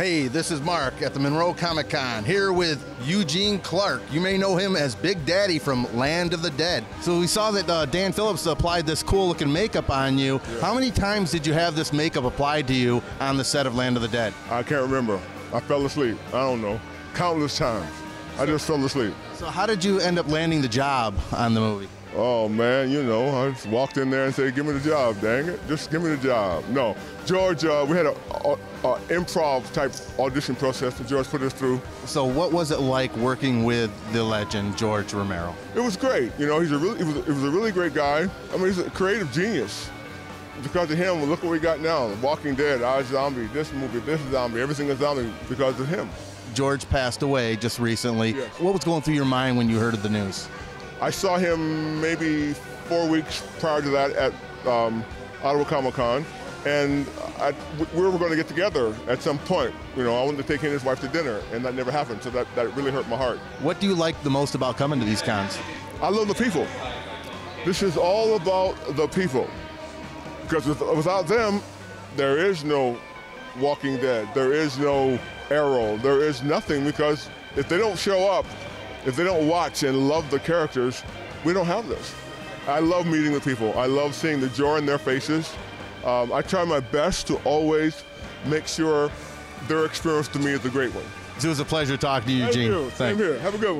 Hey, this is Marc at the Monroe Comic Con here with Eugene Clark. You may know him as Big Daddy from Land of the Dead. So we saw that uh, Dan Phillips applied this cool looking makeup on you. How many times did you have this makeup applied to you on the set of Land of the Dead? I can't remember. I fell asleep. I don't know. Countless times. I just fell asleep. So how did you end up landing the job on the movie? Oh man, you know, I just walked in there and said, "Give me the job, dang it! Just give me the job." No, George, uh, we had a, a, a improv type audition process that George put us through. So what was it like working with the legend George Romero? It was great. You know, he's a really, he was, he was a really great guy. I mean, he's a creative genius. Because of him, look what we got now: Walking Dead, iZombie, this movie, this zombie, everything is zombie because of him. George passed away just recently. Yes. What was going through your mind when you heard of the news? I saw him maybe four weeks prior to that at um, Ottawa Comic Con, and I, we were going to get together at some point. You know, I wanted to take him and his wife to dinner, and that never happened. So that, that really hurt my heart. What do you like the most about coming to these cons? I love the people. This is all about the people, because with, without them, there is no Walking Dead, there is no Arrow, there is nothing. Because if they don't show up, if they don't watch and love the characters, we don't have this. I love meeting the people. I love seeing the joy in their faces. Um, I try my best to always make sure their experience to me is a great one. It was a pleasure talking to you, Eugene. Thank you. Same here. Have a good one.